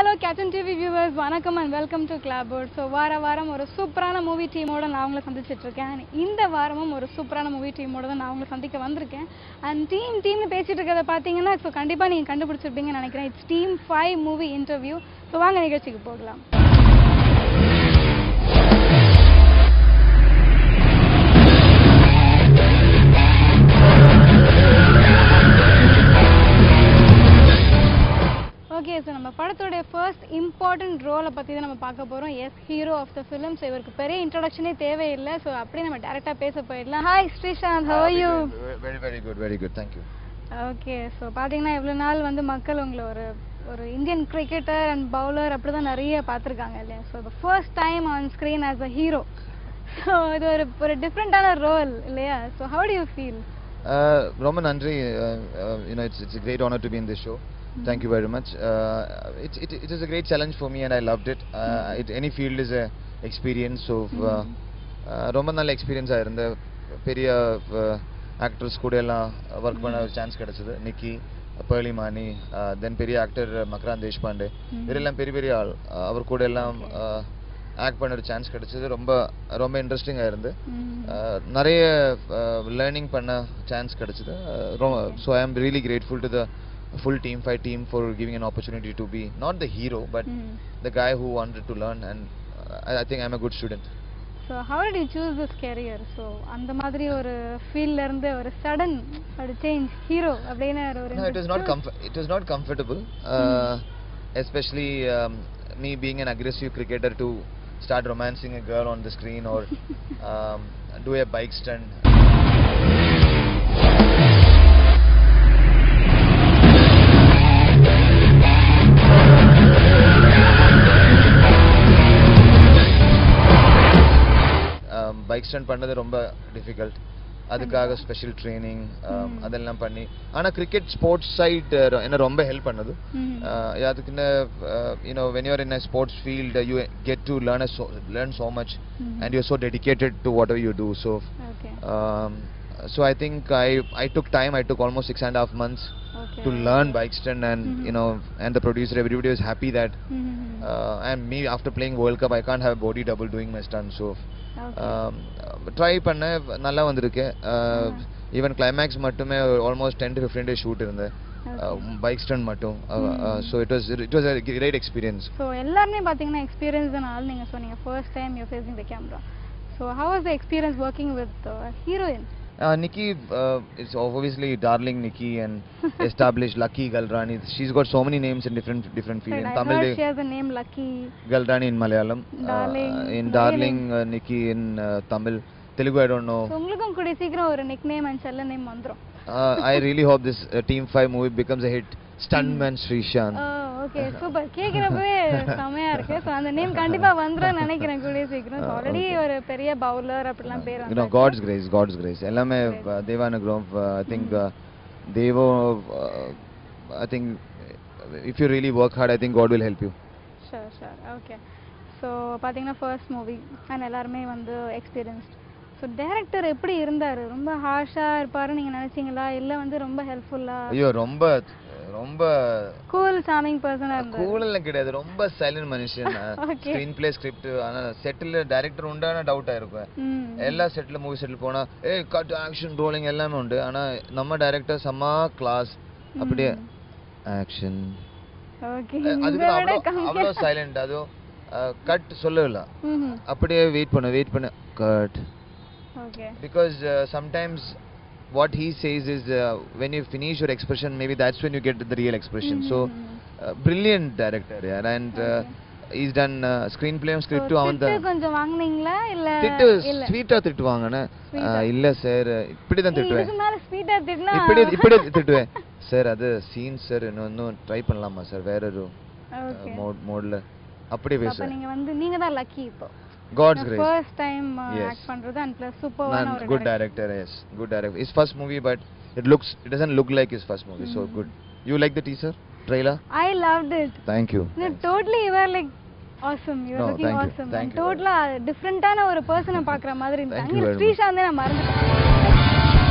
Hello captain TV viewers வணக்கம் and welcome to clapboard so வார வாரம் ஒரு சூப்பரான மூவி டீமோட நான் அவங்கள சந்திச்சிட்டு இருக்கேன். இந்த வாரமும் ஒரு சூப்பரான மூவி டீமோட தான் நான் அவங்கள சந்திக்க வந்திருக்கேன். அண்ட் டீம் டீம்னு பேசிகிட்டு இருக்கிறத பார்த்தீங்கன்னா ஸோ கண்டிப்பாக நீங்கள் கண்டுபிடிச்சிருப்பீங்கன்னு நினைக்கிறேன். It's team five movie interview so வாங்க நிகழ்ச்சிக்கு போகலாம். படத்தோடைய ஃபர்ஸ்ட் இம்பார்ட்டன்ட் ரோலை பற்றி தான் நம்ம பார்க்க போகிறோம் as hero of the film so இவருக்கு பெரிய இன்ட்ரடக்ஷனே தேவையில்லை. ஸோ அப்படியே நம்ம டேரெக்டாக பேச போயிடலாம். Hi Sreesanth how you very good, very good. Thank you. Okay so பார்த்தீங்கன்னா இவ்வளோ நாள் வந்து மக்கள் உங்களை ஒரு ஒரு இந்தியன் கிரிக்கெட்டர் அண்ட் பவுலர் அப்படி தான் நிறைய பார்த்துருக்காங்க இல்லையா? So the first time on screen as a hero so இது ஒரு ஒரு டிஃப்ரெண்ட்டான ரோல் இல்லையா? So how do you feel Uh, Roman Andre, uh, uh, you know, it's, it's a great honor show. Thank you very much. Uh, it, it, it is a great challenge for me and I loved it. Uh, it any field is a experience. So, uh, uh, ரொம்ப நல்ல எக்ஸ்பீரியன்ஸாக இருந்த பெரிய actors கூட எல்லாம் work பண்ண ஒரு chance கிடைச்சது. நிக்கி பேர்லி மானி தென் பெரிய ஆக்டர் மக்ரான் தேஷ்பாண்டே. இவரெல்லாம் பெரிய பெரிய ஆள். Uh, அவர் கூட எல்லாம் ஆக்ட் பண்ண ஒரு சான்ஸ் கிடைச்சது. ரொம்ப ரொம்ப இன்ட்ரெஸ்டிங்காக இருந்து. Uh, நிறைய லேர்னிங் பண்ண சான்ஸ் கிடைச்சது. So I am really grateful to the full team five team for giving an opportunity to be not the hero but the guy who wanted to learn and uh, I, I think I'm a good student. So how did you choose this career so அந்த மாதிரி ஒரு ஃபீல்ட்ல இருந்து ஒரு sudden ஒரு change hero அப்படின்னு ஒரு No, it was not comf- it was not comfortable, uh, especially um, me being an aggressive cricketer to start romancing a girl on the screen or um, do a bike stunt. Bike stunt பண்ணது ரொம்ப difficult அதுக்காக special training அதெல்லாம் பண்ணி. ஆனால் cricket sports side என்ன ரொம்ப help பண்ணது. Uh, அதுக்குன்னு you know when you're in a sports field you get to learn learn so much and you so dedicated to whatever you do so okay so I think I I took time. I took almost six and a okay to learn bike stunt, and you know, and the producer, everybody was happy that. Uh, and me after playing World Cup, I can't have body double doing my stunt. So try பண்ண நல்லா வந்திருக்கு. Even climax மட்டுமே almost ten to fifteen days shoot இருந்தேன் bike stunt மட்டும். So it was it was great experience so எல்லாருமே பார்த்தீங்கன்னா எக்ஸ்பீரியன்ஸ்னால நீங்கள் சொன்னீங்க. First time you facing the camera so how was the experience working with heroine Uh, Nikki uh, is obviously darling Nikki and established Lucky Galrani. She's got so many names in different different fields. In Tamil, I they, she has a name Lucky. Galrani in Malayalam. Darling, Uh, in very Darling uh, Nikki in uh, Tamil. Telugu I don't know. So உங்களுக்கும் கூடிய சீக்கிரம் ஒரு nick name and செல்ல name வந்துடும் Uh, I really hope this uh, Team 5 movie becomes a hit. Stuntman Srishant. Okay super கேட்குறப்பவே செமையா இருக்கு. So அந்த name கண்டிப்பா வந்துடும் நினைக்கிறேன் கூடிய சீக்கிரம். ஆல்ரெடி ஒரு பெரிய பவுலர் அப்படிலாம் பேர் know, God's grace, God's grace. எல்லாமே தேவானுகிரம் Devo, uh, I think uh, if you really work hard, I think God will help you. Sure sure okay so பார்த்தீங்கன்னா ஃபர்ஸ்ட் மூவி அண்ட் எல்லாருமே வந்து எக்ஸ்பீரியன்ஸ்ட் ஸோ டேரக்டர் எப்படி இருந்தார்? ரொம்ப ஹார்ஷாக இருப்பாருன்னு நீங்கள் நினச்சிங்களா? இல்லை வந்து ரொம்ப ஹெல்ப்ஃபுல்லாக ஐயோ ரொம்ப ரொம்ப கூல் சாமிங் பர்சனாக இருந்தார். கூலெல்லாம் கிடையாது. ரொம்ப சைலண்ட் மனுஷன். ஸ்க்ரீன் பிளே ஸ்கிரிப்ட் ஆனா செட்டில் டைரக்டர் உண்டான டவுட் ஆயிருக்கும் எல்லா செட்டில் மூவி செட்டில் போனா ஏய் கட் ஆக்ஷன் ரோலிங் எல்லாமே உண்டு. ஆனா நம்ம டைரக்டர் செம்ம கிளாஸ் அப்படியே ஆக்ஷன் அதுக்கு அவ்வளோ சைலண்ட் அதுவும் கட் சொல்லல அப்படியே வெயிட் பண்ண வெயிட் பண்ண. Cut uh, sometimes what he says is uh, when you finish your expression maybe that's when you get the real expression. So uh, brilliant director yeah and uh, he's done uh, screenplay and script அவன் திட்டு கொஞ்சம் வாங்குனீங்களா? இல்ல திட்டு ஸ்வீட்டா திட்டுவாங்கன்னு இல்ல sir இப்படி தான் திட்டுவேன். இதுக்கு மேல ஸ்வீட்டா திட்டினா? இப்படி இப்படி திட்டுவேன். சார் அது சீன் சார் இன்னும் இன்னும் ட்ரை பண்ணலாமா சார் வேற ஒரு மோட் மோட்ல அப்படியே அப்ப பேசுவேன். நீங்க வந்து நீங்க தான் லக்கி இப்போ. God's grace first time Yes. Act பண்றது அண்ட் பிளஸ் சூப்பரான Man, ஒரு good director, yes, good director. His first movie, but it looks, it doesn't look like his first movie. So good. You like the teaser, trailer? I loved it Thank you. No, totally you were like awesome. You were No, looking thank you, awesome. thank and you. டோட்டலா டிஃப்ரெண்டான ஒரு பர்சனை பார்க்குற மாதிரி Thank இருந்தாங்க you very much. ஸ்ரீசாந்தே நான் மறந்துட்டேன்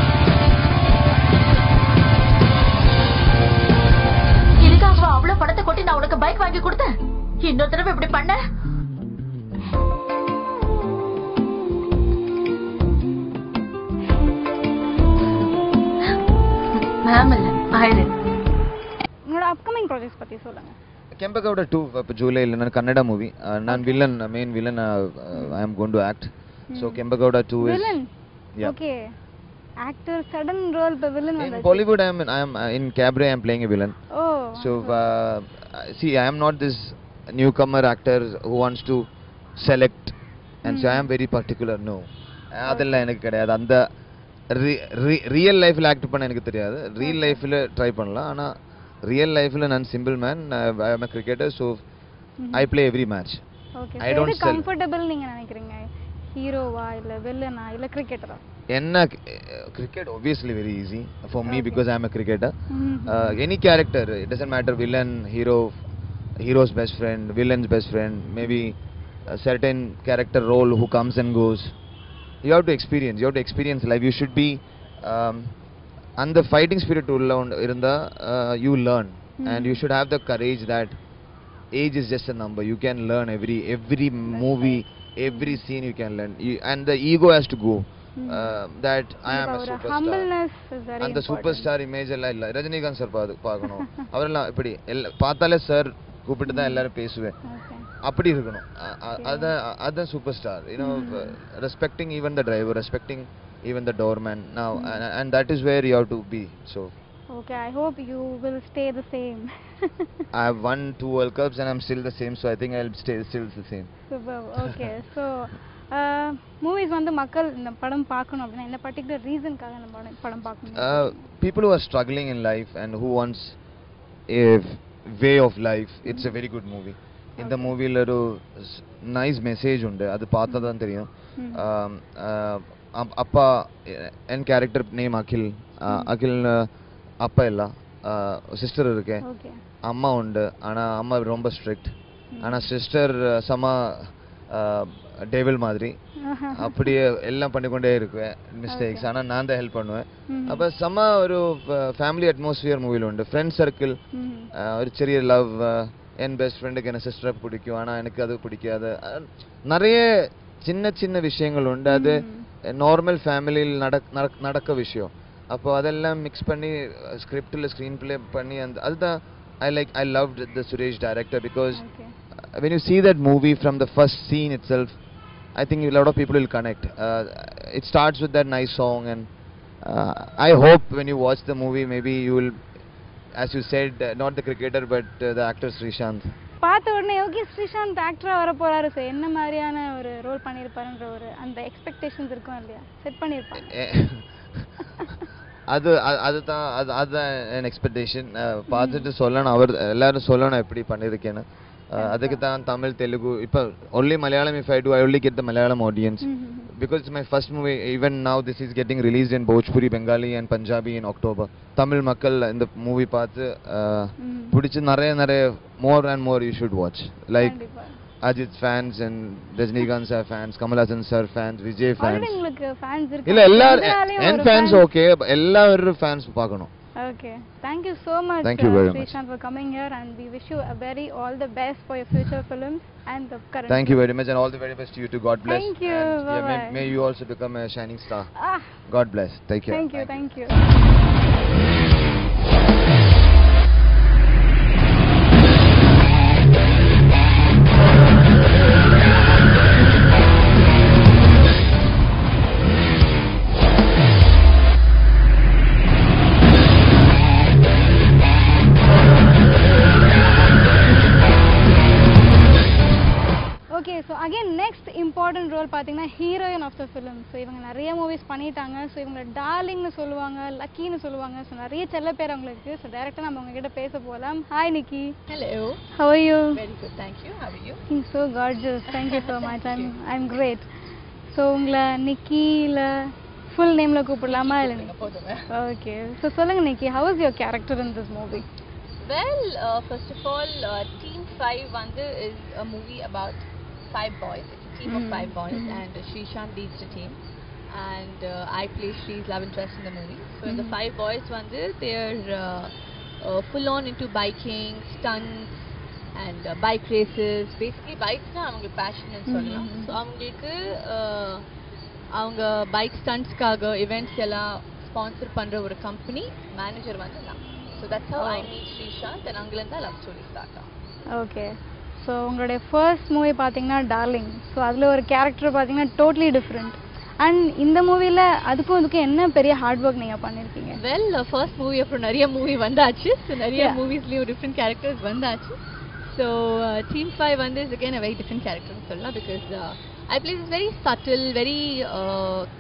அவ்வளவு பணத்தை கொட்டி நான் உனக்கு பைக் வாங்கி கொடுத்தேன் இன்னொரு தடவை இப்படி பண்ண மேம் இல்ல ஆயிரம் உங்களோட அப்கமிங் ப்ராஜெக்ட்ஸ் பத்தி சொல்லுங்க ಕೆಂಪಗೌಡ ಟೂ ಜುಲೈ ಇಲ್ಲ ನನ್ನ ಕನ್ನಡ ಮೂವಿ ನಾನು villain main villain I am gonna act so Kempegowda two is villain Yeah. Okay actor sudden role இப்போ வில்லன் In வந்தாச்சு Bollywood, I am I am uh, in Cabaret. I am playing a villain. O So uh, see, I am not this newcomer actor who wants to select, and so I am very particular. No, அதெல்லாம் எனக்கு கிடையாது அந்த real லைஃப்பில் act பண்ண எனக்கு தெரியாது real லைஃப்பில் try பண்ணலாம் ஆனால் ரியல் லைஃப்பில் நான் simple man I am cricketer so I play every match எது sell. கம்ஃபர்டபிள் நீங்க நினைக்கிறீங்க ஹீரோவா இல்ல வில்லனா இல்ல கிரிக்கெட்டரா என்ன cricket obviously very easy for me because I am a cricketer uh, any character it doesn't matter villain hero hero's best friend villain's best friend maybe a certain character role who comes have to experience you have to experience life. You should be um, அந்த fighting spirit உள்ள இருந்தால் you learn and you should have the courage that age is just a number you can learn every every movie every scene you can learn and the ego has to go that I am super star அந்த super star image எல்லாம் இல்ல. Rajinikanth sir பார்க்கணும் அவரெல்லாம் இப்படி எல்லா பார்த்தாலே sir கூப்பிட்டு தான் எல்லாரும் பேசுவேன். அப்படி இருக்கணும். அ- அ- அதான் அதான் super star you know respecting even the driver respecting even the doorman now and that is where you have to be so okay I hope you will stay the same I have won two World Cups and I'm still the same, so I think I'll stay still the same. Super okay so movies வந்து மக்கள் இந்த படம் பார்க்கணும் அப்படின்னா இந்த particular ரீசனுக்காக இந்த படம் படம் பார்க்கணும்? Uh, people who are struggling in life and who wants a way of life, it's a very good movie. இந்த மூவியில் ஒரு நைஸ் மெசேஜ் உண்டு. அது பார்த்தா தான் தெரியும். ம். Um, uh, அப்- அப்பா என் character name Akhil. Uh, Akhil அப்பா இல்ல. சிஸ்டர் இருக்கேன் அம்மா உண்டு. ஆனால் அம்மா ரொம்ப ஸ்ட்ரிக்ட் ஆனால் சிஸ்டர் செம டேபிள் மாதிரி. அப்படியே எல்லாம் பண்ணிக்கொண்டே இருக்குவேன் மிஸ்டேக்ஸ் ஆனால் நான் தான் ஹெல்ப் பண்ணுவேன். அப்போ செம்ம ஒரு ஃபேமிலி அட்மாஸ்பியர் மூவியில் உண்டு. ஃப்ரெண்ட் சர்க்கிள் ஒரு சிறிய லவ் என் பெஸ்ட் ஃப்ரெண்டுக்கு என்ன சிஸ்டரை பிடிக்கும் ஆனால் எனக்கு அது பிடிக்காது அஹ், நிறைய சின்ன சின்ன விஷயங்கள் உண்டு அது நார்மல் ஃபேமிலியில் நடக் நடக்- நடக்க விஷயம் அப்போ அதெல்லாம் மிக்ஸ் பண்ணி ஸ்கிரிப்டில் ஸ்க்ரீன் ப்ளே பண்ணி அந்த அதுதான் I like I love the Suresh director because okay when you see that movie from the first scene itself, I think a lot of people will connect. Uh, it starts with that nice song, and uh, I hope when you watch the movie, maybe you will, as you said, uh, not the cricketer but uh, the actor Srishant. பார்த்த உடனே okay Sreesanth ஆக்டரா வர போறாரு sir என்ன மாதிரியான ஒரு role பண்ணியிருப்பாருன்ற ஒரு அந்த expectations இருக்கும் இல்லையா? செட் பண்ணியிருப்பாங்க அது அதுதான் அது அதுதான் என் எக்ஸ்பெக்டேஷன் பார்த்துட்டு சொல்லணும். அவர் எல்லாரும் சொல்லணும் எப்படி பண்ணியிருக்கேன்னு அதுக்கு தான் தமிழ் தெலுங்கு இப்போ only Malayalam if I do I only get the Malayalam audience it's my first movie even now this is getting released in Bhojpuri Bengali and Punjabi in October Tamil மக்கள் இந்த மூவி பார்த்து uh, பிடிச்சி நிறைய நிறைய watch like கண்டிப்பா Ajit fans and Rajinikanth sir fans Kamal Hassan sir fans Vijay fans already உங்களுக்கு fans இல்ல எல்லாரும் என் ஃபேன்ஸ் ஓகே எல்லாரும் ஃபேன்ஸ் பார்க்கணும் Okay. Thank you so much, Thank you uh, very much. For coming here, and we wish you a very all the best for your future films and the current. thank you very much and all the very best to you too God bless Thank you. and, yeah, may, Bye-bye. may you also become a shining star Ah, God bless take care thank you, thank you. Okay பார்த்தீங்கன்னா heroine of the film so இவங்க நிறைய movies பண்ணிட்டாங்க. So இவங்க டார்லிங்னு சொல்லுவாங்க லக்கின்னு சொல்லுவாங்க. So நிறைய செல்ல பேர் அவங்களுக்கு. ஸோ டேரெக்டாக நம்ம உங்ககிட்ட பேச போகலாம் hi Nikki Hello. How you? Very good, thank you. How are you? looking so gorgeous. Thank you so much. I'm i'm great. So உங்களை நிக்கியில் ஃபுல் நேமில் கூப்பிடலாமா இல்லை ஓகே ஸோ சொல்லுங்க Nikki how is your character in this movie Well, uh, first of all, uh, Team 5 Vanda is a movie about team of Mm, five boys, mhm. and uh, Srishant leads the team. And uh, I play Shree's love interest in the movie. So, in the Mhm. five boys, Vanda, they're uh, uh, full on into biking, stunts, and uh, bike races. Basically, bikes தான் அவங்களுக்கு fashion சொல்லலாம் so அவங்களுக்கு uh, அவங்க bike ஸ்டண்ட்ஸ்க்காக events எல்லாம் sponsor பண்ற ஒரு company manager வந்து நான் so that's I meet Sreesanth and அங்கிருந்து தான் லவ் ஸ்டோரி ஸ்டார்ட் ஆகும் ஓகே ஸோ உங்களுடைய ஃபர்ஸ்ட் மூவி பார்த்தீங்கன்னா டார்லிங் ஸோ அதில் ஒரு கேரக்டர் பார்த்தீங்கன்னா டோட்லி டிஃப்ரெண்ட் அண்ட் இந்த மூவியில் அதுக்கும் அதுக்கும் என்ன பெரிய ஹார்ட் ஒர்க் நீங்கள் பண்ணியிருக்கீங்க வெல் ஃபர்ஸ்ட் மூவி அப்புறம் நிறைய மூவி வந்தாச்சு. ஸோ நிறைய. மூவிஸ்லேயும் டிஃப்ரெண்ட் கேரக்டர்ஸ் வந்தாச்சு. ஸோ டீம் ஃபைவ் வந்து is again a very different கேரக்டர்னு சொல்லலாம். Because I plays is very subtle very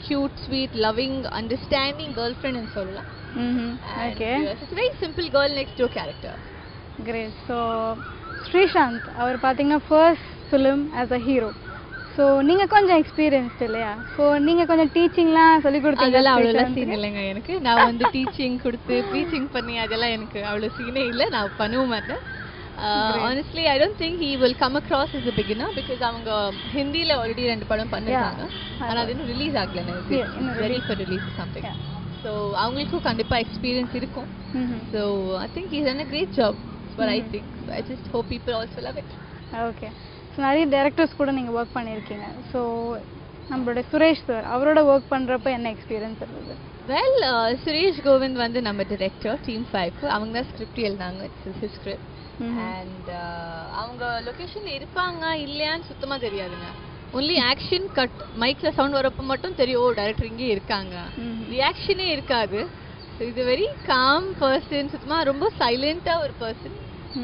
cute sweet loving understanding girl ஃப்ரெண்ட்னு சொல்லலாம். Okay it's very simple girl next door character great so Sreesanth அவர் பார்த்தீங்கன்னா first film as a hero so நீங்கள் கொஞ்சம் experienced இல்லையா? So நீங்கள் கொஞ்சம் டீச்சிங்லாம் சொல்லி கொடுத்தீங்க அதெல்லாம் ஸ்ரீசாந்த்க்கு. சீன் இல்லைங்க எனக்கு. நான் வந்து டீச்சிங் கொடுத்து ப்ரீச்சிங் பண்ணி அதெல்லாம் எனக்கு அவ்வளோ சீனே இல்லை. நான் பண்ணவும் மாட்டேன் honestly I don't think he will come across is a beginner because அவங்க ஹிந்தியில் ஆல்ரெடி ரெண்டு படம் பண்ணிருக்காங்க. ஆனால் அது இன்னும் ரிலீஸ் ஆகல very. For release something. So அவங்களுக்கும் கண்டிப்பாக எக்ஸ்பீரியன்ஸ் இருக்கும். So I think is an a great job but I. Think I just hope people also love it okay so நிறைய டேரக்டர்ஸ் கூட நீங்கள் ஒர்க் பண்ணியிருக்கீங்க. ஸோ நம்மளோட சுரேஷ் சார் அவரோட ஒர்க் பண்ணுறப்ப என்ன எக்ஸ்பீரியன்ஸ் இருந்தது? வெல் சுரேஷ் கோவிந்த் வந்து நம்ம டிரெக்டர் டீம் ஃபைவ்க்கு அவங்க தான் ஸ்கிரிப்ட் எழுதினாங்க. It's script. அண்ட் அவங்க லொகேஷன்ல இருப்பாங்க இல்லையான்னு சுத்தமா தெரியாதுங்க. ஒன்லி ஆக்ஷன் கட் மைக்ல சவுண்ட் வரப்ப மட்டும் தெரியும். ஓ டைரக்டர் இங்கே இருக்காங்க. ரியாக்ஷனே இருக்காது. ஸோ இது வெரி காம் பர்சன் சுத்தமா ரொம்ப சைலண்டா ஒரு person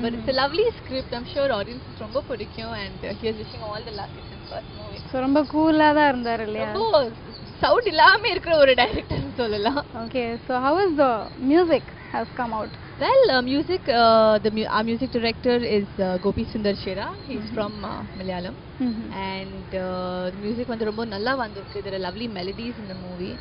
but it's lovely script I'm sure audience ரொம்ப பிடிக்கும் and here's wishing all the luck in first movie so ரொம்ப கூலாக தான் இருந்தார் இல்லையா ரொம்ப சவுண்ட் இல்லாம இருக்கிற ஒரு டைரக்டர்னு சொல்லலாம் okay so how is the music has come out Well, uh, music, uh, the mu- our music director is uh, Gopi Sundar Shera. He's from uh, Malayalam. And uh, the music வந்து ரொம்ப நல்லா வந்திருக்கு. There are lovely melodies in the movie.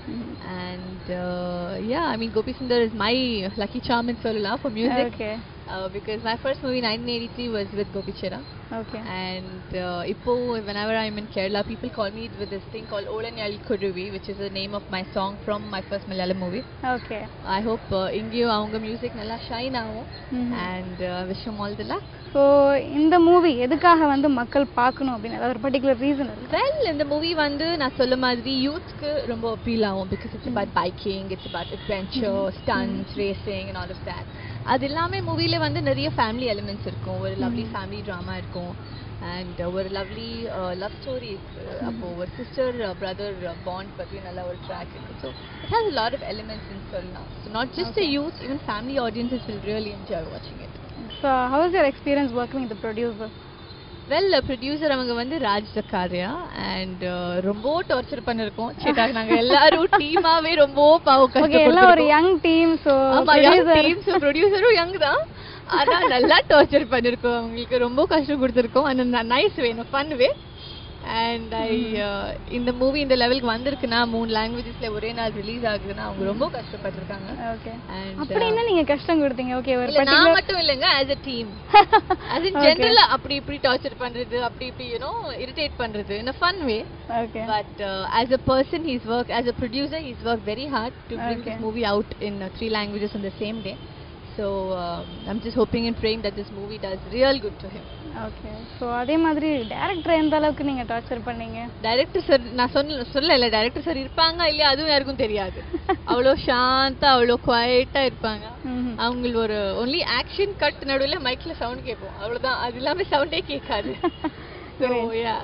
And uh, yeah, I mean Gopi Sundar is my lucky charm in சொல்லலாம் for music. Okay Uh, because my first movie 1983 was with Gopi Chera. Okay And uh, இப்போ whenever I'm in Kerala, people call me with this thing called Olanyal Kuruvi, which is the name of my song from my first Malayalam movie. Okay I hope uh, இங்கேயும் அவங்க music நல்லா shine ஆகும். And wish all the luck so இந்த movie எதுக்காக வந்து மக்கள் பார்க்கணும் அப்படின்னு ஏதாவது ஒரு பர்டிகுலர் ரீசன் வெல் இந்த மூவி வந்து நான் சொல்ல மாதிரி யூத்க்கு ரொம்ப அப்பீல் ஆகும். Because it's about biking it's about adventure stunts racing and all of that அது எல்லாமே மூவில வந்து நிறைய ஃபேமிலி எலிமெண்ட்ஸ் இருக்கும். ஒரு லவ்லி ஃபேமிலி ட்ராமா இருக்கும். அண்ட் ஒரு லவ்லி லவ் ஸ்டோரி அப்போ ஒரு சிஸ்டர் பிரதர் பாண்ட் பற்றி நல்ல ஒரு ட்ராக் இருக்கு so it has lot of elements சொல்லலாம் so not just youth even family audiences will really enjoy வாட்சிங் it so how is your experience working with producer well producer அவங்க வந்து Raj Zakaria and ரொம்ப torture பண்ணிருக்கோம். சேட்டா நாங்க எல்லாரும் டீமாவே ரொம்ப பாவம் எல்லாம் ஒரு யங் டீம் ஸோ ஆமா யங் டீம் ப்ரொடியூசரும் யங் தான். ஆனா நல்லா டார்ச்சர் பண்ணிருக்கோம். அவங்களுக்கு ரொம்ப கஷ்டம் கொடுத்துருக்கோம். அந்த நைஸ் வேணும் ஃபன் வே அண்ட் ஐ இந்த மூவி இந்த லெவலுக்கு வந்திருக்குன்னா மூணு லாங்குவேஜஸ்ல ஒரே நாள் ரிலீஸ் ஆகுதுன்னா அவங்க ரொம்ப கஷ்டப்பட்டிருக்காங்க. ஓகே அப்படி என்ன நீங்க கஷ்டம் கொடுத்தீங்க? ஓகே ஒரு நான் மட்டும் இல்லைங்க as a team in Okay. general அப்படி இப்படி டார்ச்சர் பண்றது அப்படி இப்படி யூனோ இரிட்டேட் பண்றது a fun way. Okay but uh, as a person he's worked as a producer he's worked very hard to bring Okay. this movie out in uh, three languages on um, i'm just hoping and praying that this movie does real good to him. Okay so அதே மாதிரி director எந்த அளவுக்கு நீங்க torture பண்ணீங்க? Director sir நான் சொன்ன சொல்லல. Director sir இருப்பாங்க இல்லையா? அதுவும் யாருக்கும் தெரியாது. அவ்வளோ சாந்தா அவ்வளோ குவாய்ட்டா இருப்பாங்க. ம்ஹும். அவங்க ஒரு ஒன்லி ஆக்ஷன் கட் நடுவுல மைக்ல சவுண்ட் கேட்போம். அவ்வளவுதான். அது இல்லாம சவுண்டே கேட்காது. Great. yeah.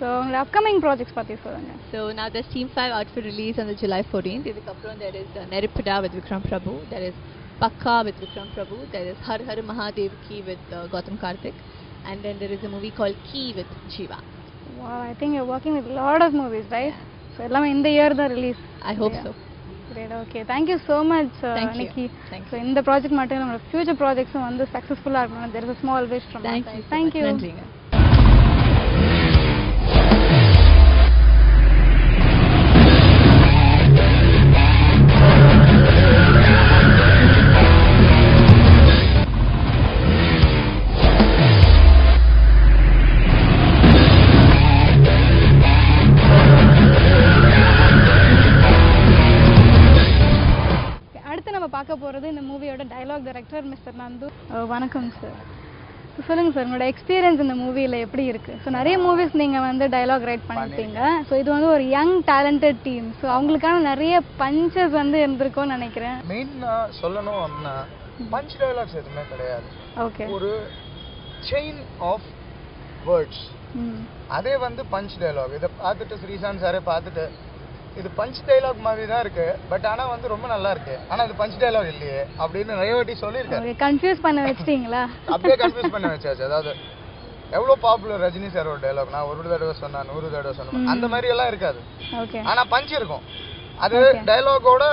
ஸோ உங்களோட அப்கமிங் ப்ராஜெக்ட்ஸ் பத்தி சொல்லுங்க. So now there's team 5 out for release on the july 14th இதுக்கப்புறம் is uh, Neruppuda with vikram prabhu. There is pakka with vikram prabhu there is har har mahadev ki with uh, gautam karthik and then there is a movie called key with jiva wow i think you're working with lot of movies right so எல்லாமே இந்த year தான் release i hope so great okay thank you so much Thank you. Nikki Thank so இந்த project மட்டும் நம்மளோட future ப்ராஜெக்ட்ஸும் வந்து சக்ஸஸ்ஃபுல்லாக இருக்கணும் there is a small wish from thank you so thank much. You நன்றிங்க டைரக்டர் மிஸ்டர் நந்து வணக்கம் sir சொல்லுங்க சார் உங்களோட எக்ஸ்பீரியன்ஸ் இந்த மூவியில் எப்படி இருக்கு? ஸோ நிறைய மூவிஸ் நீங்கள் வந்து டயலாக் ரைட் பண்ணியிருப்பீங்க ஸோ இது வந்து ஒரு யங் டேலண்டட் டீம் ஸோ அவங்களுக்கான நிறைய பஞ்சஸ் வந்து இருந்திருக்கும்னு நினைக்கிறேன். மெயினா சொல்லணும் அப்படின்னா பஞ்ச் டயலாக்ஸ் எதுவுமே கிடையாது. ஓகே ஒரு செயின் ஆஃப் வேர்ட்ஸ் அதே வந்து பஞ்ச் டயலாக் இதை பார்த்துட்டு ஸ்ரீசாந்த் சாரே பார்த்துட்டு இது பஞ்ச் டயலாக் மாதிரி தான் இருக்கு. பட் ஆனா வந்து ரொம்ப நல்லா இருக்கு. ஆனா இது பஞ்ச் டயலாக் இல்லையே அப்படின்னு நிறைய வாட்டி சொல்லியிருக்காரு. கன்ஃபியூஸ் பண்ண வச்சிட்டீங்களா? அப்படியே கன்ஃபியூஸ் பண்ண வச்சாச்சு. அதாவது எவ்வளோ பாப்புலர் ரஜினி சாரோட டயலாக் நான் ஒரு தடவை சொன்னா நூறு தடவை சொன்னேன் அந்த மாதிரி எல்லாம் இருக்காது. ஆனா பஞ்ச் இருக்கும். அது டயலாகோட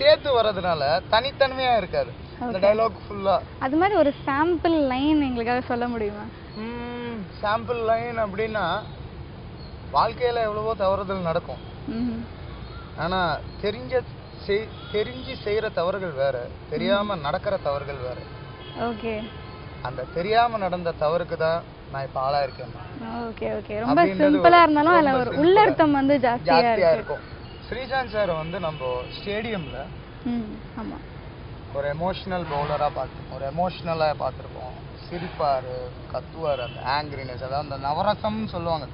சேர்த்து வர்றதுனால தனித்தன்மையா இருக்காது. அந்த டயலாக் ஃபுல்லா அது மாதிரி ஒரு சாம்பிள் லைன் எங்களுக்காக சொல்ல முடியுமா? சாம்பிள் லைன் அப்படின்னா வாழ்க்கையில எவ்வளவோ தவறுதல் நடக்கும். ம் ஆனா தெரிஞ்ச தெரிஞ்சு செய்யற தவறுகள் வேற தெரியாம நடக்கிற தவறுகள் வேற. ஓகே. அந்த தெரியாம நடந்த தவறுக்கு தான் நான் இப்ப ஆளா இருக்கேன். Okay okay. ரொம்ப சிம்பிளா இருந்தாலும் அதுல ஒரு. உள்ளர்த்தம் வந்து ஜாஸ்தியா ஜாஸ்தியா இருக்கு. இருக்கும். ஸ்ரீசாந்த் சார் வந்து நம்ம ஸ்டேடியம்ல ஆமா. ஒரு எமோஷனல் பவுலரா பார்த்து ஒரு எமோஷனலா பார்த்துருப்போம். சிரிப்பாரு கத்துவாரு அந்த ஆங்கிரினஸ் அதாவது அந்த நவரசம்னு சொல்லுவாங்க.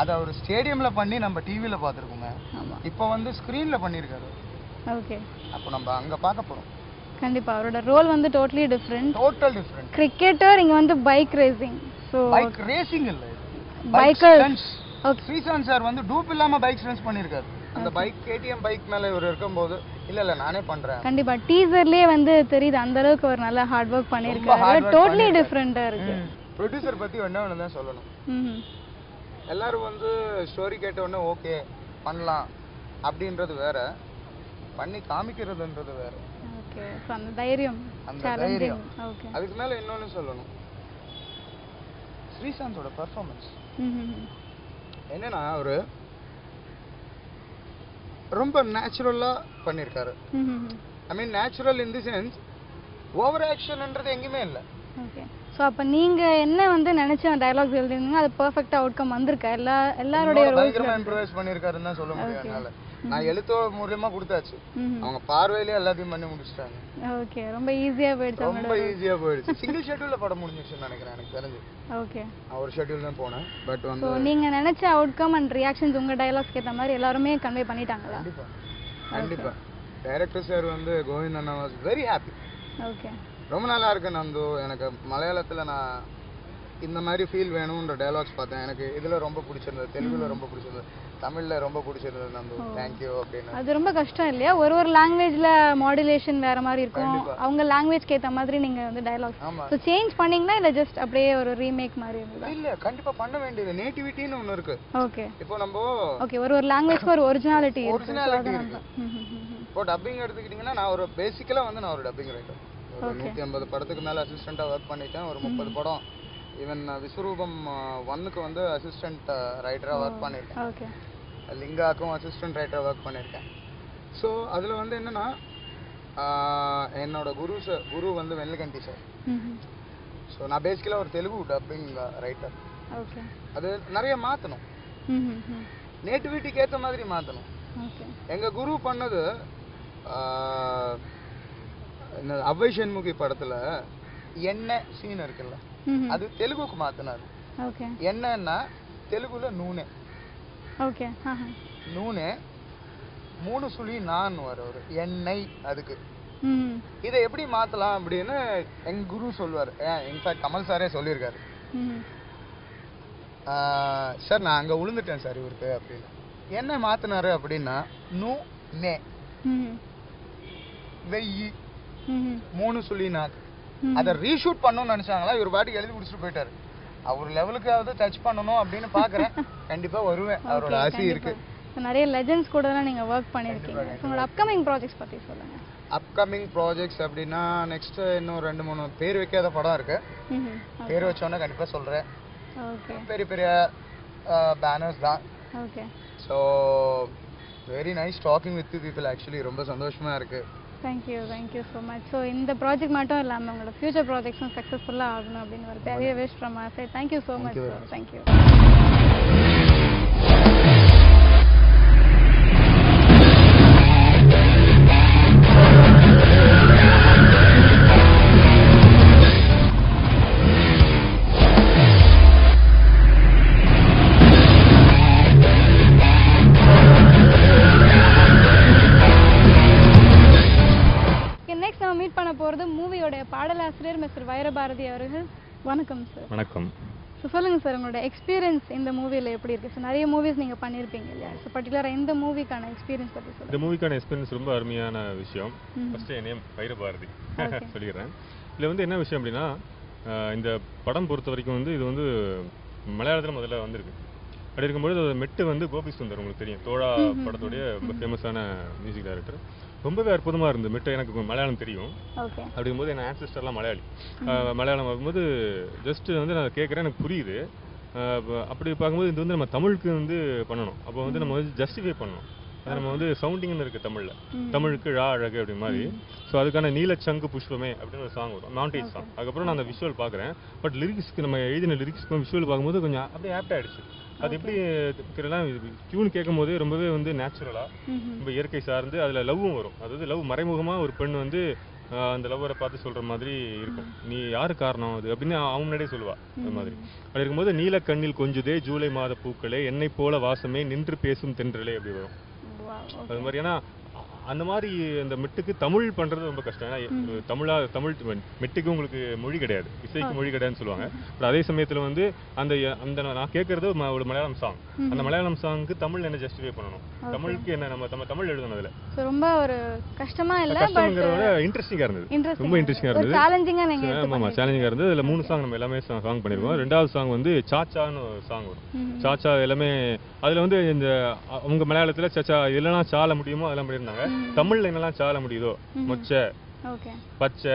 அதை அவர் ஸ்டேடியம்ல பண்ணி நம்ம டிவியில பார்த்துருக்கோங்க. ஆமா. இப்போ வந்து ஸ்க்ரீன்ல பண்ணியிருக்காரு ஓகே. அப்போ நம்ம அங்க பார்க்க போறோம். கண்டிப்பா அவரோட ரோல் வந்து totally different total different cricketer இங்க வந்து bike racing so bike racing இல்ல. Okay. ஸ்ரீசாந்த் சார் வந்து டூப் இல்லாம பைக் ஸ்டன்ஸ் பண்ணியிருக்காரு அந்த பைக் கேடிஎம் பைக் மேல இவர் இருக்கும்போது இல்ல இல்ல நானே பண்றேன். கண்டிப்பா. டீசர்லயே வந்து தெரியுது அந்த அளவுக்கு ஒரு நல்ல ஹார்ட் ஒர்க் பண்ணிருக்காரு. டோட்டலி. டிஃப்ரெண்டா இருக்கு. ப்ரொடியூசர் பத்தி ஒண்ணே ஒன்று தான் சொல்லணும். எல்லாரும் வந்து ஸ்டோரி கேட்ட உடனே ஓகே பண்ணலாம். அப்படின்றது வேற. பண்ணி காமிக்கிறதுன்றது வேற. ஓகே. அந்த தைரியம் அந்த தைரியம். ஓகே. அதுக்கு மேல இன்னொன்னு சொல்லணும். ஸ்ரீசாந்தோட பெர்ஃபார்மன்ஸ் என்னன்னா அவரு ரொம்ப நேச்சுரலா பண்ணியிருக்காரு I mean natural in the sense over ஆக்ஷன்ன்றது எங்கேயுமே இல்லை. ஓகே ஸோ அப்போ நீங்க என்ன வந்து நினைச்ச டயலாக்ஸ் எழுதிருந்தீங்க அது பெர்ஃபெக்டா அவுட்கம் வந்திருக்கா? எல்லா எல்லாருடைய இம்ப்ரூவைஸ் பண்ணியிருக்காருன்னு தான் சொல்ல முடியும் என்னால. நான் எழுத்தோ மூலியமா கொடுத்தாச்சு. அவங்க பார்வையிலே எல்லாத்தையும் பண்ணி முடிச்சிட்டாங்க. ஓகே ரொம்ப ஈஸியா போயிடுச்சு ரொம்ப ஈஸியா போயிடுச்சு. சிங்கிள் ஷெட்யூல்ல படம் முடிஞ்சிருச்சுன்னு நினைக்கிறேன் எனக்கு தெரிஞ்சு. ஓகே. ஒரு ஷெட்யூல் தான் போனேன். பட் வந்து நீங்க நினைச்ச அவுட்கம் அண்ட் ரியாக்ஷன்ஸ் உங்க டயலாக்ஸ்க்கு ஏத்த மாதிரி எல்லாருமே கன்வே பண்ணிட்டாங்களா? கண்டிப்பா. கண்டிப்பா. டைரக்டர் சார் வந்து கோவிந்த் அண்ணா வாஸ் வெரி ஹாப்பி ஓகே. ரொம்ப நல்லா இருக்கு நந்து. எனக்கு மலையாளத்துல நான் இந்த மாதிரி ஃபீல் வேணும்ன்ற டயலாக்ஸ் பார்த்தேன். எனக்கு இதுல ரொம்ப பிடிச்சிருந்தது தெலுங்குல ரொம்ப பிடிச்சிருந்தது தமிழ்ல ரொம்ப பிடிச்சிருந்தது நந்து. தேங்க்யூ அப்படின்னு. அது ரொம்ப கஷ்டம் இல்லையா? ஒரு ஒரு லாங்குவேஜ்ல மாடுலேஷன் வேற மாதிரி இருக்கும். அவங்க லாங்குவேஜ்க்கு ஏத்த மாதிரி நீங்க வந்து டயலாக்ஸ் ஆமா. ஸோ சேஞ்ச் பண்ணீங்கன்னா இல்ல ஜஸ்ட் அப்படியே ஒரு ரீமேக் மாதிரி இருந்ததா? இல்ல கண்டிப்பா பண்ண வேண்டியது. நேட்டிவிட்டின்னு ஒண்ணு இருக்கு. ஓகே. இப்போ நம்ம ஓகே ஒரு ஒரு லாங்குவேஜ்க்கு ஒரு ஒரிஜினாலிட்டி ஒரிஜினாலிட்டி இருக்கு. இப்போ டப்பிங் எடுத்துக்கிட்டிங்கன்னா நான் ஒரு பேசிக்கலா வந்து நான் ஒரு டப்பிங் ரைட்டர் ஒரு நூத்தி ஐம்பது படத்துக்கு மேல அசிஸ்டண்டா ஒர்க் பண்ணிட்டேன். ஒரு முப்பது படம் ஈவன் விஸ்வரூபம் ஒன்னுக்கு வந்து அசிஸ்டன்ட் ரைட்டரா ஒர்க் பண்ணியிருக்கேன். ஓகே லிங்காக்கும் அசிஸ்டன்ட் ரைட்டரா ஒர்க் பண்ணியிருக்கேன். ஸோ அதுல வந்து என்னன்னா என்னோட குரு சார் குரு வந்து வெள்ளகண்டி சார் ஸோ நான் பேசிக்கலாக ஒரு தெலுங்கு டப்பிங் ரைட்டர் ஓகே அது நிறைய மாற்றணும் நேட்டிவிட்டிக்கு ஏற்ற மாதிரி மாற்றணும் ஓகே எங்க குரு பண்ணது என்ன அவ்வை சண்முகி படத்துல எண்ணெய் சீன் இருக்குல்ல? அது தெலுங்குக்கு மாத்தினாரு ஓகே. என்னன்னா தெலுங்குல நூனே. ஓகே. நூனே மூணு சுழி நான் வரும் எண்ணெய் அதுக்கு. இதை எப்படி மாத்தலாம் அப்படின்னு எங்க குரு சொல்லுவார். இன்ஃபேக்ட் கமல் சாரே சொல்லியிருக்காரு. சார் நான் அங்க விழுந்துட்டேன் சார் இவருக்கு அப்படின்னு. என்ன மாத்தினாரு அப்படின்னா நூ நே. வெய்யி மூணு சுழி நான். அதை ரீஷூட் பண்ணணும்னு நினைச்சாங்களா? இவர் பாட்டுக்கு எழுதி முடிச்சுட்டு போயிட்டாரு. அவர் லெவலுக்காவது டச் பண்ணணும் அப்படின்னு பாக்குறேன் கண்டிப்பா வருவேன். அவரோட ஆசை இருக்கு. நிறைய லெஜெண்ட்ஸ் கூட தான் நீங்க ஒர்க் பண்ணிருக்கீங்க. உங்களோட அப்கமிங் ப்ராஜெக்ட்ஸ் பத்தி சொல்லுங்க. அப்கமிங் ப்ராஜெக்ட்ஸ் அப்படின்னா நெக்ஸ்ட் இன்னும் ரெண்டு மூணு பேர் வைக்காத படம் இருக்கு. பேர் வச்சோன்னே கண்டிப்பா சொல்றேன். பெரிய பெரிய பேனர்ஸ் தான். Okay so very nice talking with people actually ரொம்ப சந்தோஷமா இருக்கு. Thank you thank you so much so இந்த ப்ராஜெக்ட் மட்டும் இல்லாமல் உங்களோட ஃபியூச்சர் ப்ராஜெக்ட்ஸும் சக்ஸஸ்ஃபுல்லாக ஆகணும் அப்படின்னு ஒரு பெரிய விஷ் ஃப்ரம் ஆசை thank you so much sir thank you Vairabharathi அவர்கள். வணக்கம் சார் வணக்கம். ஸோ சொல்லுங்கள் சார் உங்களோட எக்ஸ்பீரியன்ஸ் இந்த மூவியில் எப்படி இருக்குது சார் நிறைய மூவிஸ் நீங்கள் பண்ணியிருப்பீங்க இல்லையா? ஸோ பர்டிகுலராக இந்த மூவிக்கான எக்ஸ்பீரியன்ஸ் பற்றி இந்த சொல்லுங்கள் மூவிக்கான எக்ஸ்பீரியன்ஸ் ரொம்ப அருமையான விஷயம். ம். ஃபர்ஸ்ட் என் நேம் வைரபாரதி. சொல்லிடுறேன். இதில் வந்து என்ன விஷயம் அப்படின்னா இந்த படம் பொறுத்த வரைக்கும் வந்து இது வந்து மலையாளத்தில் முதல்ல வந்திருக்கு. அப்படி இருக்கும்பொழுது அது மெட்டு வந்து கோபி சுந்தர் உங்களுக்கு தெரியும். தோழா படத்துடைய ரொம்ப ஃபேமஸான மியூசிக் டைரக்டர் ரொம்பவே அற்புதமாக இருந்தது. மெட்டு எனக்கு மலையாளம் தெரியும். அப்படிங்கும்போது என் ஆன்சிஸ்டர்லாம் மலையாளி. மலையாளம் வரும்போது ஜஸ்ட் வந்து நான் கேட்குறேன் எனக்கு புரியுது. அப்படி பார்க்கும்போது இது வந்து நம்ம தமிழுக்கு வந்து பண்ணணும். அப்போ வந்து நம்ம வந்து ஜஸ்டிஃபை பண்ணணும். அது நம்ம வந்து சவுண்டிங்னு இருக்கு தமிழ்ல. தமிழுக்கு ழா அழகு அப்படி மாதிரி. ஸோ அதுக்கான நீலச்சங்கு புஷ்பமே அப்படின்னு ஒரு சாங் வரும். மாண்டேஜ் சாங் அதுக்கப்புறம் நான் அந்த விஷுவல் பார்க்குறேன். பட் லிரிக்ஸ்க்கு நம்ம எழுதின லிரிக்ஸ்க்கும் விஷுவல் பார்க்கும்போது கொஞ்சம் அப்படியே ஆப்ட் ஆயிடுச்சு. அது எப்படி தெரியல டியூன் கேட்கும் போதே ரொம்பவே வந்து நேச்சுரலாக ரொம்ப இயற்கை சார்ந்து அதுல லவ்வும் வரும். அதாவது லவ் மறைமுகமா ஒரு பெண் வந்து அந்த லவ்வரை பார்த்து சொல்ற மாதிரி இருக்கும். நீ யாரு காரணம் அது? அப்படின்னு அவன் முன்னாடியே சொல்லுவா அந்த மாதிரி. அப்படி இருக்கும்போது நீல கண்ணில் கொஞ்சுதே ஜூலை மாத பூக்களே என்னை போல வாசமே நின்று பேசும் தென்றலே அப்படி வரும். அது மாதிரி. ஏன்னா அந்த மாதிரி இந்த மெட்டுக்கு தமிழ் பண்றது ரொம்ப கஷ்டம். ஏன்னா தமிழா தமிழ் மெட்டுக்கு உங்களுக்கு மொழி கிடையாது. இசைக்கு மொழி கிடையாதுன்னு சொல்லுவாங்க. பட் அதே சமயத்துல வந்து அந்த அந்த நான் கேட்கறது ஒரு மலையாளம் சாங் அந்த மலையாளம் சாங்க்கு தமிழ் என்ன ஜஸ்டிஃபை பண்ணணும்? தமிழுக்கு என்ன நம்ம நம்ம தமிழ் எழுதணும் அதுல. ரொம்ப ஒரு கஷ்டமா இல்லை கஷ்டங்கிறத இருந்தது. ரொம்ப இன்ட்ரெஸ்டிங்கா ஒரு இருந்தது. சேலஞ்சிங்காக நீங்கள் ஆமா ஆமா சேலஞ்சிங்கா இருந்தது. அதுல மூணு சாங் நம்ம எல்லாமே சாங் பண்ணிருக்கோம். ரெண்டாவது சாங் வந்து சாச்சான்னு ஒரு சாங் வரும். சாச்சா எல்லாமே அதுல வந்து இந்த அவங்க மலையாளத்துல சச்சா இதெல்லாம் சால முடியுமோ அதெல்லாம் பண்ணியிருந்தாங்க. தமிழ்ல என்னெல்லாம் சால முடியுதோ மொச்சை பச்சை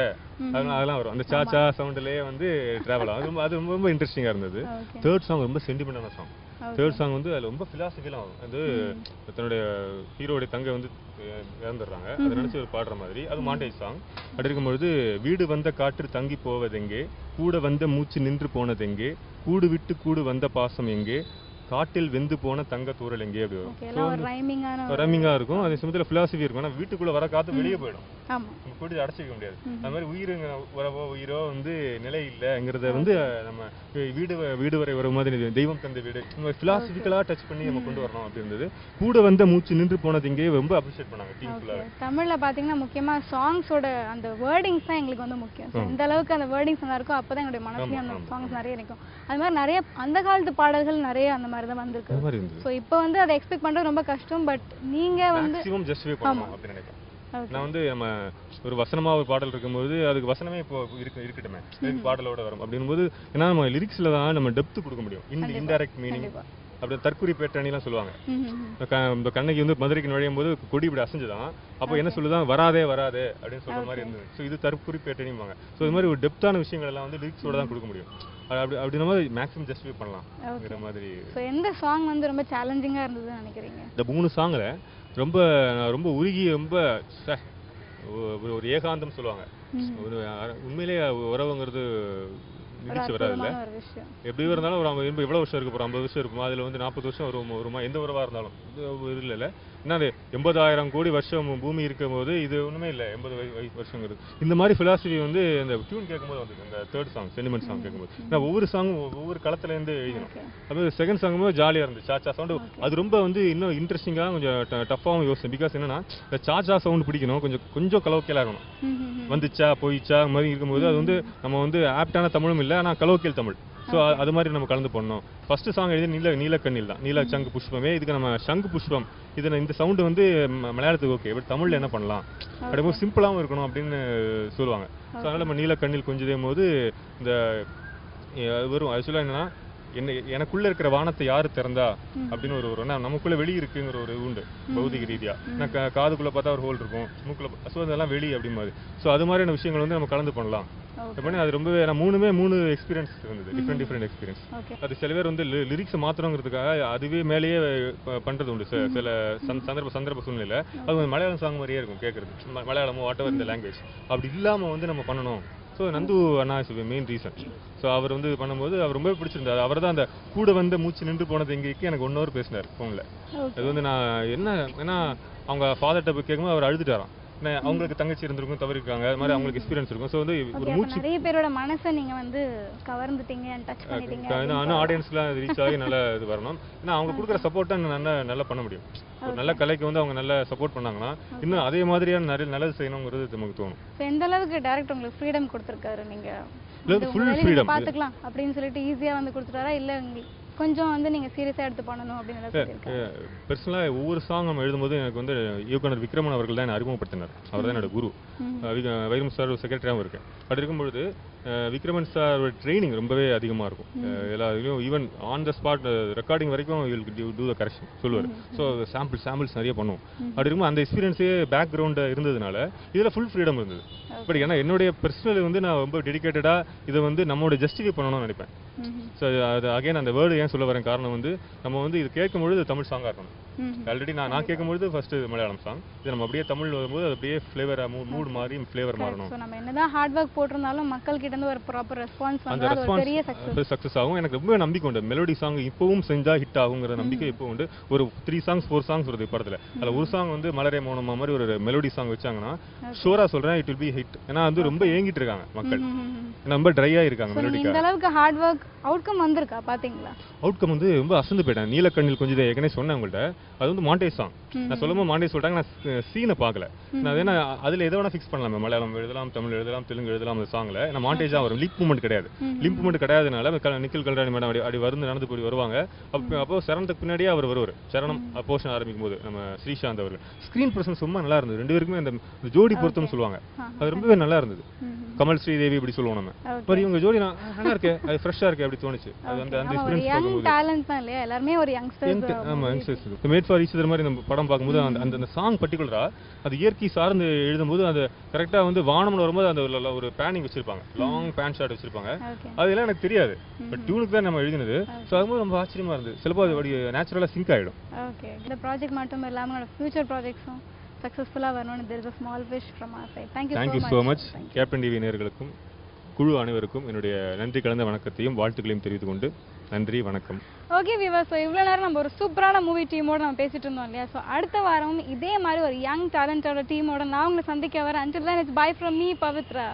அதெல்லாம் அதெல்லாம் வரும். அந்த சாச்சா சவுண்ட்லயே வந்து டிராவல் ஆகும். அது ரொம்ப- அது ரொம்ப ரொம்ப இன்ட்ரெஸ்டிங்கா இருந்தது. தேர்ட் சாங் ரொம்ப சென்டிமெண்டான சாங் தேர்ட் சாங் வந்து அதுல ரொம்ப பிலாசபிலாம் வரும். அது தன்னுடைய ஹீரோடைய தங்கை வந்து இறந்துடுறாங்க. அதை நினைச்சு ஒரு பாடுற மாதிரி. அது மாண்டேஜ் சாங் அப்படி இருக்கும்பொழுது வீடு வந்த காற்று தங்கி போவதெங்கே? கூட வந்த மூச்சு நின்று போனதெங்கே? கூடு விட்டு கூடு வந்த பாசம் எங்கே? காட்டில் வெந்து போன தங்க தூரல் எங்கே அப்படி வரும் ரம்மிங்கா இருக்கும். அதே சமயத்துல பிலாசபி இருக்கும். ஆனா வீட்டுக்குள்ள வர காத்து வெளியே போயிடும். நம்ம போட்டு அடைச்சிக்க முடியாது. அது மாதிரி உயிருங்க உறவோ உயிரோ வந்து நிலை இல்லைங்கிறத வந்து நம்ம வீடு வீடு வரை வர மாதிரி தெய்வம் தந்த வீடு. நம்ம பிலாசபிக்கலா டச் பண்ணி நம்ம கொண்டு வரணும் அப்படி இருந்தது. கூட வந்த மூச்சு நின்று போனது இங்கே ரொம்ப அப்ரிஷியேட் பண்ணாங்க டீம் ஃபுல்லாக தமிழ்ல பாத்தீங்கன்னா முக்கியமா சாங்ஸோட அந்த வேர்டிங்ஸ் தான் எங்களுக்கு வந்து முக்கியம். எந்த அளவுக்கு அந்த வேர்டிங்ஸ் நல்லா இருக்கோ அப்பதான் எங்களுடைய மனசுலயும் அந்த சாங்ஸ் நிறைய இருக்கும் அது மாதிரி நிறைய அந்த காலத்து பாடல்கள் நிறைய அந்த மாதிரி தான் வந்திருக்கு. மாதிரி ஸோ இப்போ வந்து அதை எக்ஸ்பெக்ட் பண்றது ரொம்ப கஷ்டம் பட் நீங்க வந்து. நான் வந்து நம்ம ஒரு வசனமா ஒரு பாடல் இருக்கும்போது அதுக்கு வசனமே இப்போ இருக்கு இருக்கட்டுமே. பாடலோட வரும். அப்படிங்கும்போது ஏன்னா நம்ம லிரிக்ஸ்ல தான் நம்ம டெப்த் கொடுக்க முடியும். இந்த இன்டைரக்ட் மீனிங். அப்படி தற்குறி பேட்டணிலாம் சொல்லுவாங்க. இந்த கண்ணகி வந்து மதுரைக்கு நுழையும் போது கொடி இப்படி அசைஞ்சுதான். அப்போ என்ன சொல்லுதான்? வராதே வராதே அப்படின்னு சொல்ற மாதிரி இருந்தது. ஸோ இது தற்குறி பேட்டணிம்பாங்க. ஸோ இது மாதிரி ஒரு டெப்த்தான விஷயங்கள் எல்லாம் வந்து லிரிக்ஸோட தான் கொடுக்க முடியும். அப்படி அப்படின்ற மாதிரி மேக்ஸிமம் ஜஸ்டிஃபை பண்ணலாம்ங்கிற மாதிரி. ஸோ எந்த சாங் வந்து ரொம்ப சேலஞ்சிங்கா இருந்ததுன்னு நினைக்கிறீங்க? இந்த மூணு சாங்கில் ரொம்ப ரொம்ப உருகி ரொம்ப ஒரு ஒரு ஏகாந்தம் சொல்லுவாங்க. ஒரு உண்மையிலேயே உறவுங்கிறது ஒரு நினைச்சு வராதுல்ல எப்படி இருந்தாலும் ஒரு எவ்வளோ வருஷம் இருக்கு போகிறோம் ஐம்பது வருஷம் இருக்குமா? அதில் வந்து நாற்பது வருஷம் வருமா வருமா? எந்த உறவாக இருந்தாலும். இது இல்லைல்ல. என்ன அது எண்பதாயிரம் கோடி வருஷம் பூமி இருக்கும் போது இது ஒன்றுமே இல்லை எண்பது வருஷங்கிறது. இந்த மாதிரி philosophy வந்து இந்த டியூன் கேட்கும்போது வந்து இந்த தேர்ட் சாங் சென்டிமெண்ட் சாங் கேட்கும்போது. நான் ஒவ்வொரு சாங்கும் ஒவ்வொரு களத்துலேருந்து எழுதணும். அது செகண்ட் சாங் போது ஜாலியாக இருந்துச்சு சாச்சா சவுண்டு அது ரொம்ப வந்து இன்னும் இன்ட்ரெஸ்டிங்காக கொஞ்சம் டஃப்பாகவும் யோசிச்சேன். பிகாஸ் என்னன்னா இந்த சாச்சா சவுண்ட் பிடிக்கணும் கொஞ்சம் கொஞ்சம் கலோக்கியலாக இருக்கணும். வந்துச்சா போயிச்சா மாதிரி இருக்கும்போது அது வந்து நம்ம வந்து ஆப்டான தமிழும் இல்லை ஆனால் கலோக்கியல் தமிழ். ஸோ அது மாதிரி நம்ம கலந்து பண்ணோம் ஃபர்ஸ்ட் சாங் எழுதி நீல நீலக்கண்ணில் தான். நீல சங்கு புஷ்பமே இதுக்கு நம்ம சங்கு புஷ்பம். இது இந்த சவுண்டு வந்து மலையாளத்துக்கு ஓகே பட் தமிழ்ல என்ன பண்ணலாம்? அப்படியே சிம்பிளாகவும் இருக்கணும் அப்படின்னு சொல்லுவாங்க. ஸோ அதனால நம்ம நீலக்கண்ணில் கொஞ்சம் போது இந்த வரும். ஆக்சுவலாக என்னன்னா என்ன எனக்குள்ள இருக்கிற வானத்தை யாரு திறந்தா? அப்படின்னு ஒரு ஒரு நமக்குள்ள வெளி இருக்குங்கிற ஒரு உண்டு பௌதிக ரீதியா. நான் காதுக்குள்ள பார்த்தா ஒரு ஹோல் இருக்கும் மூக்குள்ள ஸோ அதெல்லாம் வெளி அப்படி மாதிரி ஸோ அது மாதிரியான விஷயங்கள் வந்து நம்ம கலந்து பண்ணலாம். பண்ணி அது ரொம்பவே நான் மூணுமே மூணு எக்ஸ்பீரியன்ஸ் இருந்தது டிஃப்ரெண்ட் டிஃப்ரெண்ட் எக்ஸ்பீரியன்ஸ் அது சில பேர் வந்து லிரிக்ஸ் மாத்திரங்கிறதுக்காக அதுவே மேலேயே பண்றது உண்டு சில- சில சந்த- சந்தர்ப்ப சந்தர்ப்ப சூழ்நிலை அது மலையாளம் சாங் மாதிரியே இருக்கும் கேட்கறது மலையாளமோ வாட் இந்த லாங்குவேஜ் அப்படி இல்லாம வந்து நம்ம பண்ணணும். ஸோ நந்து அண்ணா இஸ் மெயின் ரீசன் ஸோ அவர் வந்து பண்ணும்போது அவர் ரொம்ப பிடிச்சிருந்தாரு. அவர் தான் அந்த கூட வந்து மூச்சு நின்று போனது எங்கேக்கு எனக்கு ஒன் ஹவர் பேசினார் ஃபோனில் அது வந்து நான் என்ன ஏன்னா அவங்க ஃபாதர்கிட்ட போய் கேட்கும்போது அவர் அழுதுட்டாராம். என்ன, அவங்களுக்கு தங்கச்சி இருந்திருக்கும் தவறிருக்காங்க. அது மாதிரி அவங்களுக்கு எக்ஸ்பீரியன்ஸ் இருக்கும். ஸோ வந்து ஒரு மூச்சு நிறைய பேரோட மனசை நீங்க வந்து கவர்ந்துட்டீங்க டச் பண்ணிட்டீங்க இன்னும் ஆடியன்ஸ்லாம் ரீச் ஆகி நல்லா இது வரணும். ஏன்னா அவங்க கொடுக்குற சப்போர்ட்டை நல்லா நல்லா பண்ண முடியும். ஒரு நல்ல கலைக்கு வந்து அவங்க நல்லா சப்போர்ட் பண்ணாங்கன்னா இன்னும் அதே மாதிரியான நிறைய நல்லது செய்யணுங்கிறது நமக்கு தோணும். எந்த அளவுக்கு டேரக்டர் உங்களுக்கு ஃப்ரீடம் கொடுத்துருக்காரு நீங்க? இது வந்து ஃபுல் ஃப்ரீடம் பாத்துக்கலாம் அப்படின்னு சொல்லிட்டு ஈஸியா வந்து கொடுத்துட்டாரா? இல்ல உங்களுக்கு கொஞ்சம் வந்து நீங்க சீரியஸா எடுத்து பண்ணணும் அப்படின்னு? பர்சனலாக ஒவ்வொரு சாங் நம்ம எழுதும்போது எனக்கு வந்து இயக்குனர் விக்ரமன் அவர்கள் தான் அறிமுகப்படுத்தினார். அவர் தான் என்னோட குரு. வைரம் சார் செக்ரட்டரியாகவும் இருக்கேன். அப்படி இருக்கும்பொழுது விக்ரமன் சார் ட்ரைனிங் ரொம்பவே அதிகமாக இருக்கும். எல்லா இதுலையும் even on the spot recording வரைக்கும் வில் டூ த கரெக்ஷன் சொல்லுவார். ஸோ சாம்பிள் சாம்பிள்ஸ் நிறைய பண்ணுவோம். அப்படி இருக்கும்போது அந்த எக்ஸ்பீரியன்ஸே பேக்ரவுண்டு இருந்ததுனால இதில் ஃபுல் ஃப்ரீடம் இருந்தது. பட் ஏன்னா என்னுடைய பர்சனல் வந்து நான் ரொம்ப டெடிகேட்டடாக இதை வந்து நம்மளோட ஜஸ்டிஃபை பண்ணணும்னு நினைப்பேன். ஸோ அது அகைன் அந்த வேர்டு ஏன் சொல்ல வரேன் காரணம் வந்து நம்ம வந்து இது கேட்கும்பொழுது தமிழ் சாங்காக இருக்கணும். ஆல்ரெடி நான் நான் கேட்கும்பொழுது ஃபர்ஸ்ட் மலையாளம் சாங் இது நம்ம அப்படியே தமிழ் வரும்போது அது அப்படியே ஃப்ளேவர் மூட் மாறி ஃப்ளேவர் மாறணும். ஸோ நம்ம என்னதான் ஹார்ட் ஒர்க் போட்டிருந்தாலும் மக்கள் கிட்ட இருந்து ஒரு ப்ராப்பர் ரெஸ்பான்ஸ் வந்தா அது ஒரு பெரிய சக்சஸ் ரெஸ்பான்ஸ் சக்ஸஸ் ஆகும். எனக்கு ரொம்ப நம்பிக்கை உண்டு. மெலோடி சாங் இப்பவும் செஞ்சா ஹிட் ஆகுங்கிற நம்பிக்கை இப்போ உண்டு. ஒரு த்ரீ சாங்ஸ் ஃபோர் சாங்ஸ் வருது படத்துல. அதுல ஒரு சாங் வந்து மலரே மௌனமா மாதிரி ஒரு மெலோடி சாங் வச்சாங்கன்னா ஷூரா சொல்றேன் இட் வில் பி ஹிட் ஏன்னா வந்து ரொம்ப ஏங்கிட்டு இருக்காங்க மக்கள். ரொம்ப ட்ரையா இருக்காங்க ஸோ நீங்க மெலோடிக்காக இந்த அளவுக்கு ஹார்ட் ஒர்க் அவுட்கம் வந்திருக்கா? பாத்தீங்களா? அவுட்கம் வந்து ரொம்ப அசந்து போயிட்டேன் நீலக்கண்ணில் கொஞ்சம் ஏற்கனவே சொன்னேன் உங்கள்கிட்ட அது வந்து மாண்டேஜ் சாங் நான் சொல்லும்போது மாண்டேஜ் சொல்லிட்டாங்க நான் சீனை பார்க்கல. நான் ஏன்னா அதில் எதை வேணா ஃபிக்ஸ் பண்ணலாம். மலையாளம் எழுதலாம் தமிழ் எழுதலாம் தெலுங்கு எழுதலாம் அந்த சாங்கில் நான் மாண்டேஜாக வரும். லிப் மூமெண்ட் கிடையாது. லிப் மூமெண்ட் கிடையாதுனால நிக்கில் கல்ராணி மேடம் அப்படி அப்படி வந்து நடந்து போய் வருவாங்க. அப்போ அப்போ சரணத்துக்கு பின்னாடியே அவர் வருவார். சரணம் போர்ஷன் ஆரம்பிக்கும் போது நம்ம ஸ்ரீசாந்த் அவர்கள். ஸ்க்ரீன் பிரசன்ஸ் ரொம்ப நல்லா இருந்தது. ரெண்டு பேருக்குமே அந்த ஜோடி பொருத்தம் சொல்லுவாங்க. அது ரொம்பவே நல்லா இருந்தது. கமல் ஸ்ரீதேவி இப்படி சொல்லுவோம் நம்ம. பட் இவங்க ஜோடி நான் நல்லா இருக்கே. அது ஃப்ரெஷ்ஷாக இருக்கே அப்படி தோணுச்சு. அது அந்த அந்த எக்ஸ்பீரியன்ஸ் யங் பார்க்கும்போது. டேலண்ட் தான் இல்லையா? எல்லாருமே ஒரு யங்ஸ்டர்ஸ் Young- ஆமா யங்ஸ்டர்ஸ் மேட் ஃபார் ஈச் மாதிரி நம்ம படம் பார்க்கும்போது அந்த அந்த- அந்த சாங் பர்டிகுலரா அது இயற்கை சார்ந்து எழுதும்போது அது கரெக்டா வந்து வானம்னு வரும்போது அந்த ஒரு- பேனிங் வச்சிருப்பாங்க. லாங் பேன் ஷாட் வச்சிருப்பாங்க. அதெல்லாம் எனக்கு தெரியாது. பட் டியூனுக்கு தான் நம்ம எழுதினது. ஸோ அதுவும் ரொம்ப ஆச்சரியமா இருந்தது. சிலப்போ அது நேச்சுரலாக சிங்க் ஆயிடும். ஓகே. இந்த ப்ராஜெக்ட் மட்டும் இல்லாம உங்களோட ஃபியூச்சர் ப்ராஜெக்ட்ஸும் சக்ஸஸ்ஃபுல்லாக வரணும்னு there is small wish from thank you thank you so so much captain TV நேயர்களுக்கும் குழு அனைவருக்கும் என்னுடைய நன்றி கலந்த வணக்கத்தையும் வாழ்த்துக்களையும் தெரிவித்துக் கொண்டு நன்றி வணக்கம். ஓகே விவா ஸோ இவ்வளோ நேரம் நம்ம ஒரு சூப்பரான மூவி டீமோட நம்ம பேசிட்டு இருந்தோம் இல்லையா? ஸோ அடுத்த வாரம் இதே மாதிரி ஒரு யங் டேலண்டோட டீமோட நான் உங்களை சந்திக்க வரேன். அஞ்சல் தான் it's bye from me Pavithra